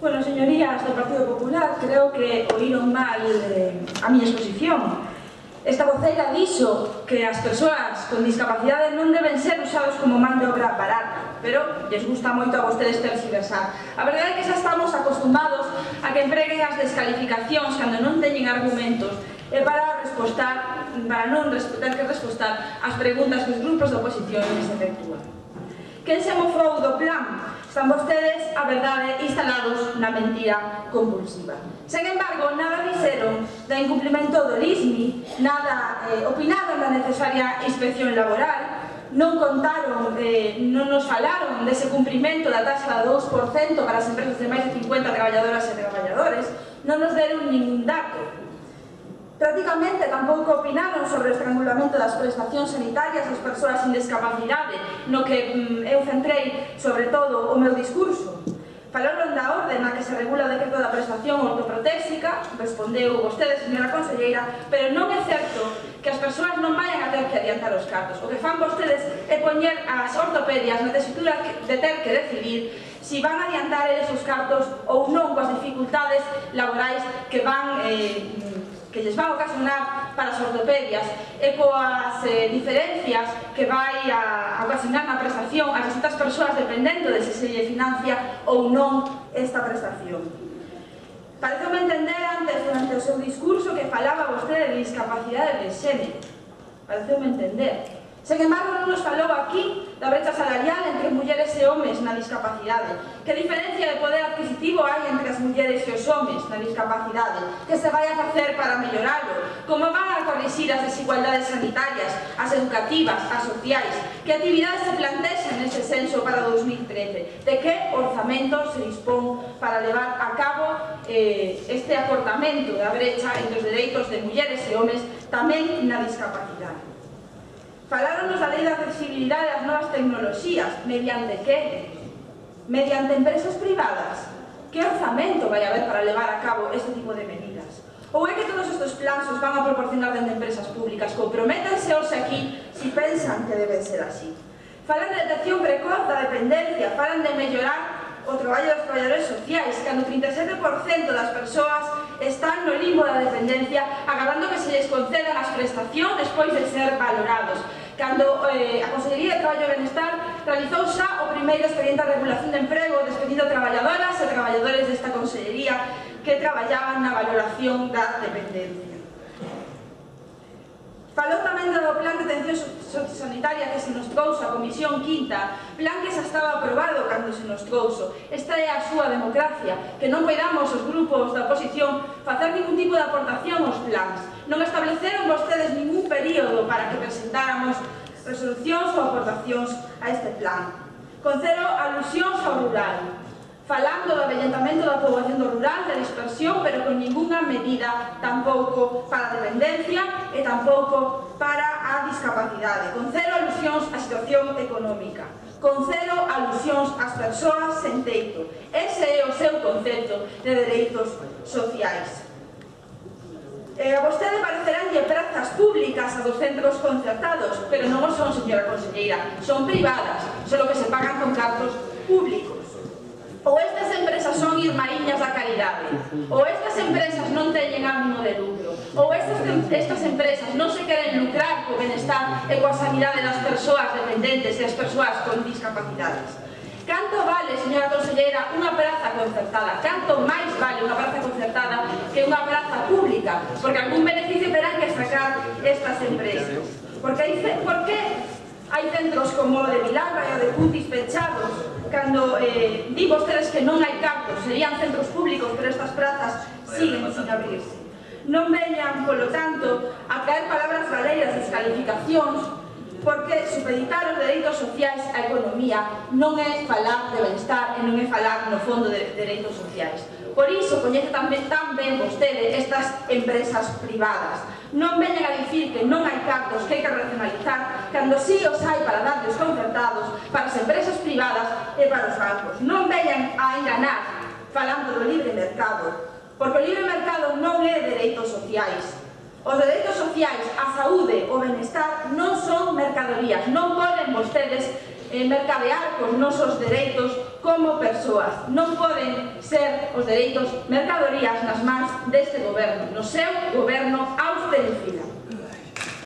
Bueno, señorías do Partido Popular, creo que oíron mal eh, a miña exposición. Esta voceira dixo que as persoas con discapacidade non deben ser usados como man de obra barata, pero lles gusta moito a vostedes tergiversar. A verdade é que xa estamos acostumados a que empreguen as descalificacións cando non teñen argumentos e para respostar para non ter que respostar as preguntas que os grupos de oposición les efectúan. Quen se mofou do plan Están vostedes, a verdade, instalados na mentira compulsiva. Sen embargo, nada dixeron da incumplimento do LISMI, nada eh, opinaron da necesaria inspección laboral, non contaron, eh, non nos falaron dese cumprimento da taxa do 2% para as empresas de máis de 50 traballadoras e traballadores, non nos deron ningún dato Prácticamente tampouco opinaron sobre o estrangulamento das prestacións sanitarias das persoas sin discapacidade, no que mm, eu centrei, sobre todo, o meu discurso. Falaron da orden na que se regula o decreto da prestación ortoprotésica, respondeu vostede, señora conselleira, pero non é certo que as persoas non vayan a ter que adiantar os cartos. O que fan vostedes é poñer as ortopedias na tesitura de ter que decidir si van a adiantar eles os cartos ou non coas dificultades laborais que van eh, que lles va ocasionar para as ortopedias e coas eh, diferencias que vai a, a ocasionar na prestación a distintas persoas dependendo de se se lle financia ou non esta prestación. Pareceme entender antes durante o seu discurso que falaba vostede de discapacidade de xene. Pareceme entender. Sen embargo, non nos falou aquí da brecha salarial entre mulleres e homes na discapacidade. Que diferencia de poder adquisitivo mulleres e os homens na discapacidade, que se vai a facer para melloralo, como van a corrixir as desigualdades sanitarias, as educativas, as sociais, que actividades se plantexen nese senso para 2013, de que orzamento se dispón para levar a cabo eh, este acortamento da brecha entre os dereitos de mulleres e homes tamén na discapacidade. Faláronos da lei da accesibilidade das novas tecnoloxías, mediante que? Mediante empresas privadas, Que orzamento vai haber para levar a cabo este tipo de medidas? Ou é que todos estes plans os van a proporcionar dende empresas públicas? Comprométanse hoxe aquí si pensan que deben ser así. Falan de detección precoz da dependencia, falan de mellorar o traballo dos traballadores sociais, cando 37% das persoas están no limbo da dependencia agardando que se lles concedan as prestacións despois de ser valorados. Cando eh, a Consellería de Traballo e Benestar realizou xa o primeiro expediente de regulación implicaban na valoración da dependencia. Falou tamén do plan de atención sanitaria que se nos trouxo a Comisión Quinta, plan que xa estaba aprobado cando se nos trouxo. Esta é a súa democracia, que non poidamos os grupos da oposición facer ningún tipo de aportación aos plans. Non estableceron vostedes ningún período para que presentáramos resolucións ou aportacións a este plan. Con cero alusións ao rural, falando do avellentamento da poboación do rural, da dispersión, pero con ninguna medida tampouco para a dependencia e tampouco para a discapacidade, con cero alusións á situación económica, con cero alusións ás persoas sen teito. Ese é o seu concepto de dereitos sociais. Eh, a vostede pareceránlle prazas públicas a dos centros concertados, pero non son, señora conselleira, son privadas, só que se pagan con cartos públicos. Ou estas empresas son irmaíñas da caridade, ou estas empresas non teñen ánimo de lucro, ou estas, estas empresas non se queren lucrar co benestar e coa sanidade das persoas dependentes e das persoas con discapacidades. Canto vale, señora consellera, unha praza concertada? Canto máis vale unha praza concertada que unha praza pública? Porque algún beneficio terán que sacar estas empresas. Porque, dice, por que Hai centros como o de Vilalba e o de Puntis pechados, cando eh, di vostedes que non hai cartos, serían centros públicos, pero estas prazas siguen sin abrirse. Non veñan, polo tanto, a caer palabras baleiras de descalificacións, porque supeditar os dereitos sociais á economía non é falar de benestar e non é falar no fondo de dereitos sociais. Por iso coñece tamén tan ben vostede estas empresas privadas. Non veñen a dicir que non hai cartos, que hai que racionalizar, cando sí os hai para darles concertados, para as empresas privadas e para os bancos. Non veñan a enganar falando do libre mercado, porque o libre mercado non é dereitos sociais. Os dereitos sociais, a saúde, o benestar non son mercadorías, non poden vostedes eh, mercadear cos nosos dereitos como persoas. Non poden ser os dereitos mercadorías nas mans deste goberno, no seu goberno austericida.